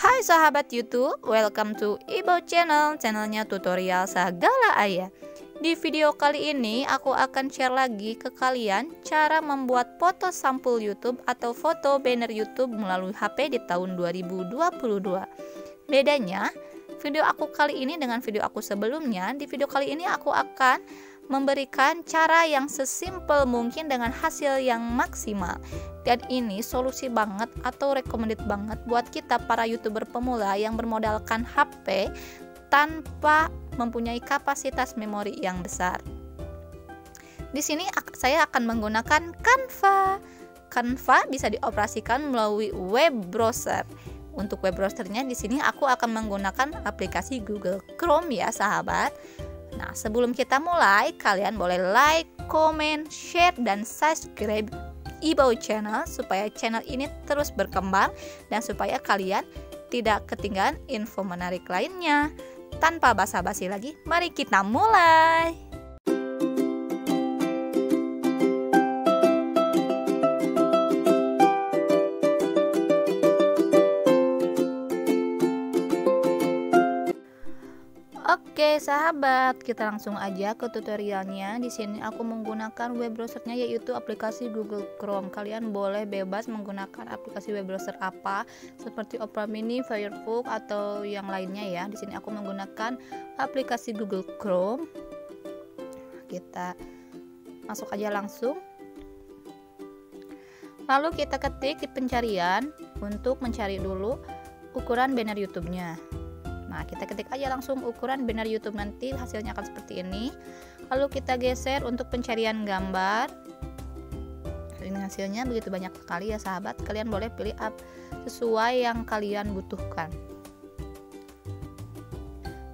Hai sahabat YouTube, welcome to Ibo Channel, channelnya tutorial segala ayah. Di video kali ini aku akan share lagi ke kalian cara membuat foto sampul YouTube atau foto banner YouTube melalui HP di tahun 2022. Bedanya, video aku kali ini dengan video aku sebelumnya, di video kali ini aku akan memberikan cara yang sesimpel mungkin dengan hasil yang maksimal. Dan ini solusi banget atau recommended banget buat kita para YouTuber pemula yang bermodalkan HP tanpa mempunyai kapasitas memori yang besar. Di sini saya akan menggunakan Canva. Canva bisa dioperasikan melalui web browser. Untuk web browsernya di sini aku akan menggunakan aplikasi Google Chrome ya, sahabat. Nah, sebelum kita mulai, kalian boleh like, comment, share, dan subscribe Ibau Channel supaya channel ini terus berkembang dan supaya kalian tidak ketinggalan info menarik lainnya. Tanpa basa-basi lagi, mari kita mulai. Oke sahabat, kita langsung aja ke tutorialnya. Di sini aku menggunakan web browsernya yaitu aplikasi Google Chrome. Kalian boleh bebas menggunakan aplikasi web browser apa seperti Opera Mini, Firefox atau yang lainnya ya. Di sini aku menggunakan aplikasi Google Chrome. Kita masuk aja langsung. Lalu kita ketik di pencarian untuk mencari dulu ukuran banner YouTube-nya. Nah, kita ketik aja langsung ukuran banner YouTube nanti hasilnya akan seperti ini. Lalu kita geser untuk pencarian gambar. Ini hasilnya begitu banyak sekali ya sahabat. Kalian boleh pilih up sesuai yang kalian butuhkan.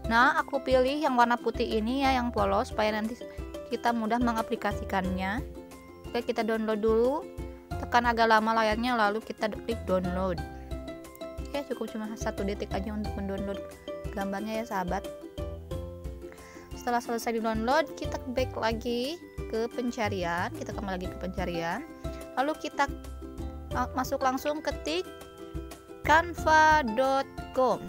Nah, aku pilih yang warna putih ini ya, yang polos supaya nanti kita mudah mengaplikasikannya. Oke, kita download dulu. Tekan agak lama layarnya lalu kita klik download. Oke, cukup cuma satu detik aja untuk mendownload gambarnya ya sahabat. Setelah selesai di download kita back lagi ke pencarian. Kita kembali lagi ke pencarian. Lalu kita masuk langsung ketik canva.com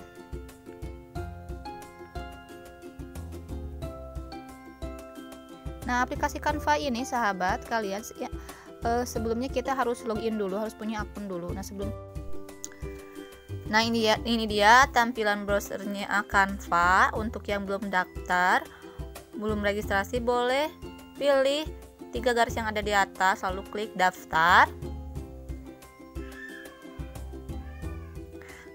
Nah, aplikasi Canva ini sahabat kalian ya, eh, sebelumnya kita harus login dulu, harus punya akun dulu. Nah, sebelum Nah ini ya ini dia tampilan browsernya Canva untuk yang belum daftar belum registrasi boleh pilih tiga garis yang ada di atas lalu klik daftar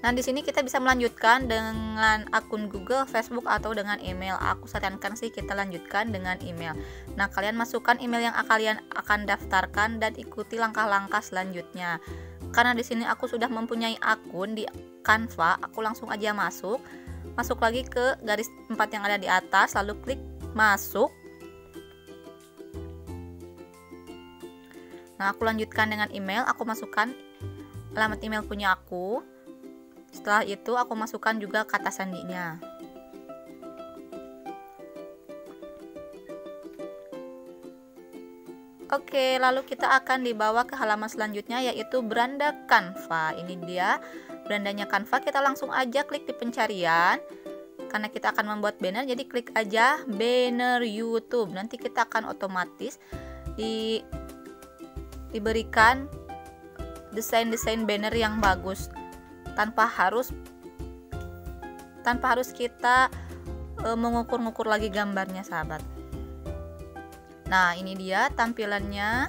Nah, di sini kita bisa melanjutkan dengan akun Google, Facebook atau dengan email. Aku sarankan sih kita lanjutkan dengan email. Nah, kalian masukkan email yang kalian akan daftarkan dan ikuti langkah-langkah selanjutnya karena di sini aku sudah mempunyai akun di Canva aku langsung aja masuk. Masuk lagi ke garis empat yang ada di atas lalu klik masuk. Nah aku lanjutkan dengan email. Aku masukkan alamat email punya aku. Setelah itu aku masukkan juga kata sandinya Oke, lalu kita akan dibawa ke halaman selanjutnya yaitu beranda Canva. Ini dia berandanya Canva. Kita langsung aja klik di pencarian. Karena kita akan membuat banner, jadi klik aja banner YouTube. Nanti kita akan otomatis di diberikan desain-desain banner yang bagus tanpa harus tanpa harus kita e, mengukur-ngukur lagi gambarnya, sahabat. Nah, ini dia tampilannya.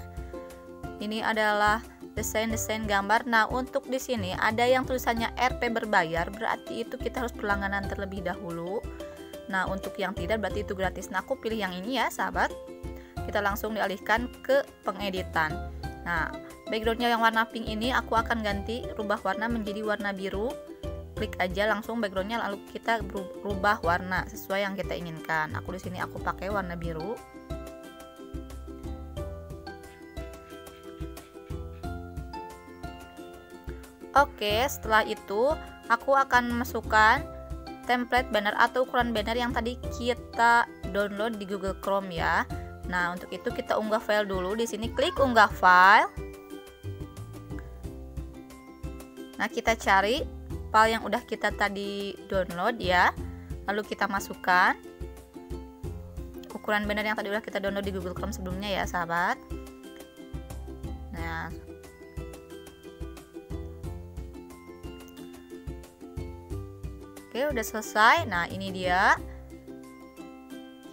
Ini adalah desain-desain gambar. Nah, untuk di sini ada yang tulisannya RP berbayar, berarti itu kita harus berlangganan terlebih dahulu. Nah, untuk yang tidak berarti itu gratis. Nah, aku pilih yang ini ya, sahabat. Kita langsung dialihkan ke pengeditan. Nah, backgroundnya yang warna pink ini aku akan ganti rubah warna menjadi warna biru. Klik aja langsung backgroundnya lalu kita rubah warna sesuai yang kita inginkan. Aku di sini aku pakai warna biru. Oke, setelah itu aku akan masukkan template banner atau ukuran banner yang tadi kita download di Google Chrome ya. Nah, untuk itu kita unggah file dulu. Di sini klik unggah file. Nah, kita cari file yang udah kita tadi download ya lalu kita masukkan ukuran banner yang tadi udah kita download di Google Chrome sebelumnya ya sahabat oke udah selesai. Nah ini dia.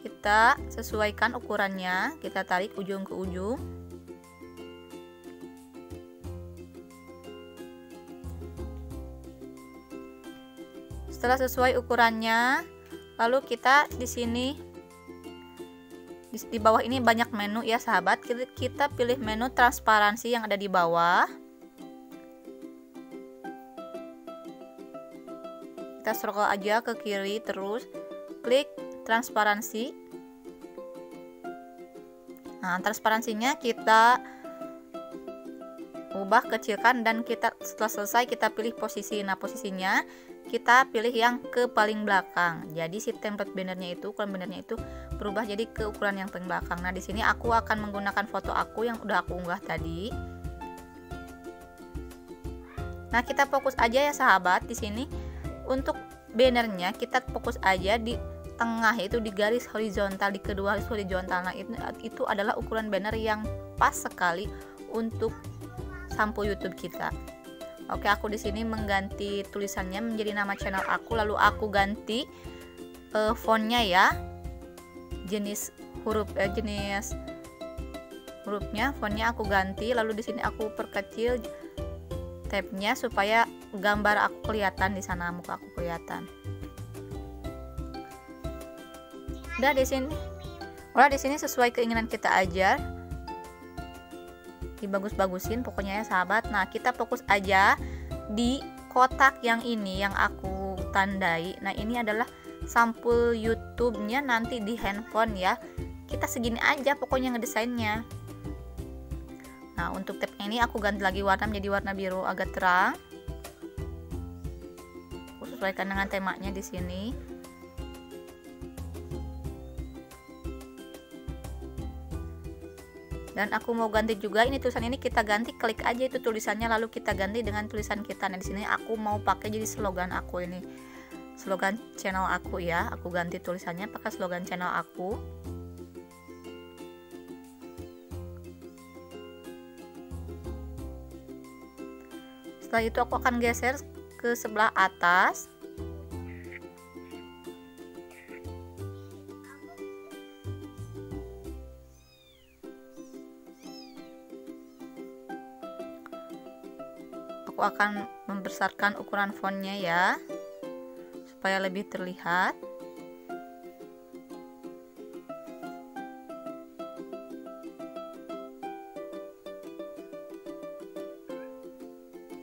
Kita sesuaikan ukurannya. Kita tarik ujung ke ujung. Setelah sesuai ukurannya lalu kita di sini di, bawah ini banyak menu ya sahabat. Kita pilih menu transparansi yang ada di bawah kita scroll aja ke kiri terus klik transparansi. Nah transparansinya kita ubah kecilkan dan kita setelah selesai kita pilih posisi. Nah posisinya kita pilih yang ke paling belakang. Jadi si template bannernya itu ukuran bannernya itu berubah jadi ke ukuran yang paling belakang. Nah di sini aku akan menggunakan foto aku yang udah aku unggah tadi. Nah kita fokus aja ya sahabat di sini untuk bannernya kita fokus aja di tengah itu di garis horizontal di kedua garis horizontal nah itu, itu adalah ukuran banner yang pas sekali untuk sampul YouTube kita Oke, aku di sini mengganti tulisannya menjadi nama channel aku lalu aku ganti uh, fontnya ya. Jenis huruf eh, jenis hurufnya, fontnya aku ganti lalu di sini aku perkecil tabnya supaya gambar aku kelihatan di sana muka aku kelihatan. Udah di sini. Udah di sini sesuai keinginan kita aja. Dibagus-bagusin pokoknya ya sahabat. Nah kita fokus aja di kotak yang ini yang aku tandai. Nah ini adalah sampul YouTube-nya. Nanti di handphone ya. Kita segini aja pokoknya ngedesainnya. Nah untuk tab ini aku ganti lagi warna menjadi warna biru agak terang sesuaikan dengan temanya di sini. Dan aku mau ganti juga ini tulisan ini kita ganti klik aja itu tulisannya lalu kita ganti dengan tulisan kita. Nah di sini aku mau pakai jadi slogan aku ini. Slogan channel aku ya aku ganti tulisannya pakai slogan channel aku. Setelah itu aku akan geser ke sebelah atas. Aku akan membesarkan ukuran fontnya ya supaya lebih terlihat.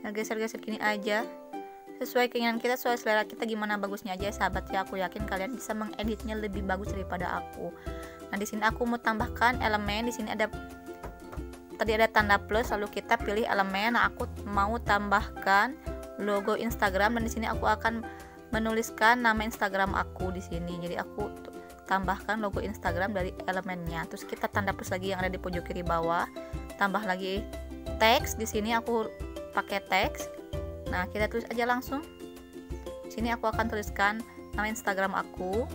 Nah, geser-geser gini aja sesuai keinginan kita sesuai selera kita gimana bagusnya aja sahabat ya. Aku yakin kalian bisa mengeditnya lebih bagus daripada aku. Nah di sini aku mau tambahkan elemen. Di sini ada tadi ada tanda plus lalu kita pilih elemen. Nah aku mau tambahkan logo Instagram dan di sini aku akan menuliskan nama Instagram aku di sini. Jadi aku tambahkan logo Instagram dari elemennya. Terus kita tanda plus lagi yang ada di pojok kiri bawah. Tambah lagi teks. Di sini aku pakai teks nah kita tulis aja langsung. Sini aku akan tuliskan nama Instagram aku.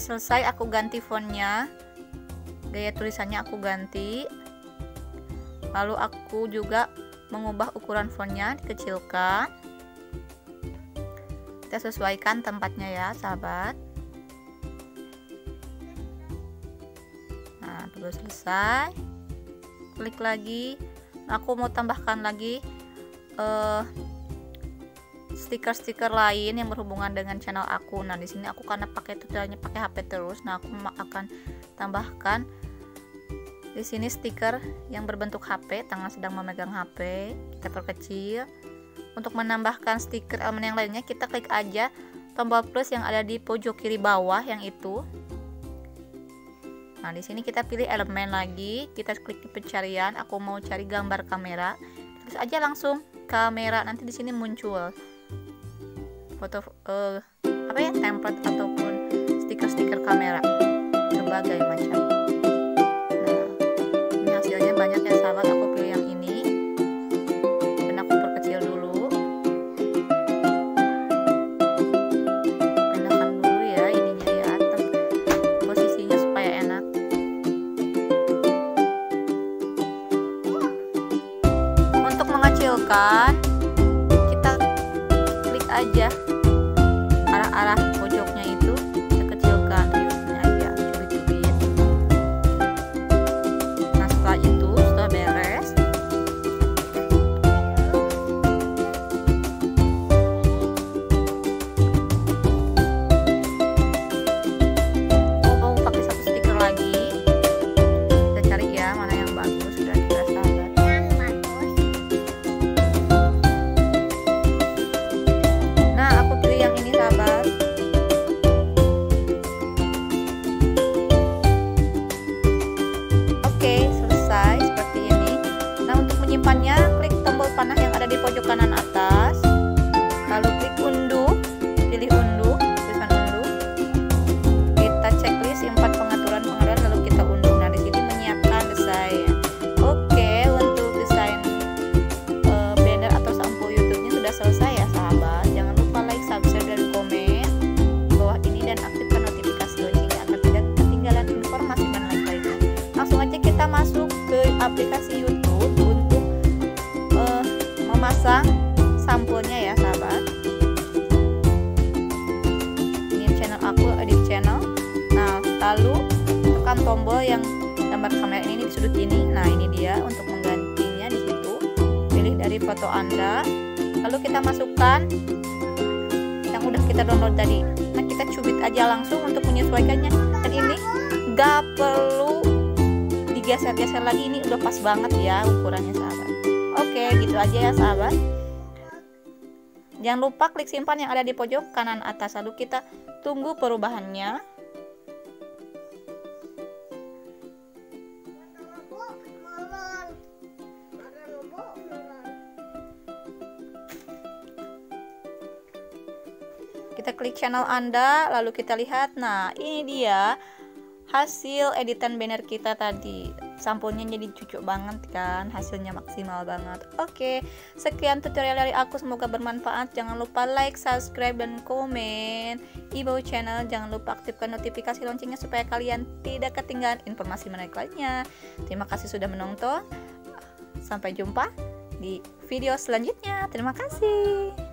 Selesai aku ganti fontnya. Gaya tulisannya aku ganti lalu aku juga mengubah ukuran fontnya dikecilkan. Kita sesuaikan tempatnya ya sahabat. Nah terus selesai. Klik lagi. Aku mau tambahkan lagi uh, stiker-stiker lain yang berhubungan dengan channel aku. Nah, di sini aku karena pakai tutorialnya pakai HP terus, nah aku akan tambahkan di sini stiker yang berbentuk HP, tangan sedang memegang HP, kita perkecil. Untuk menambahkan stiker elemen yang lainnya, kita klik aja tombol plus yang ada di pojok kiri bawah yang itu. Nah, di sini kita pilih elemen lagi, kita klik di pencarian, aku mau cari gambar kamera. tulis aja langsung kamera nanti di sini muncul foto uh, apa ya template ataupun stiker-stiker kamera berbagai macam gambar kamera ini di sudut ini. Nah ini dia untuk menggantinya di situ pilih dari foto Anda, lalu kita masukkan yang udah kita download tadi. Nah, kita cubit aja langsung untuk menyesuaikannya. Dan ini gak perlu digeser-geser lagi, ini udah pas banget ya ukurannya sahabat. Oke, gitu aja ya sahabat. Jangan lupa klik simpan yang ada di pojok kanan atas, lalu kita tunggu perubahannya. Klik channel Anda lalu kita lihat. Nah ini dia hasil editan banner kita tadi. Sampulnya jadi cucuk banget kan hasilnya maksimal banget. Oke sekian tutorial dari aku. Semoga bermanfaat. Jangan lupa like subscribe dan komen. Ibo channel jangan lupa aktifkan notifikasi loncengnya supaya kalian tidak ketinggalan informasi menarik lainnya. Terima kasih sudah menonton. Sampai jumpa di video selanjutnya. Terima kasih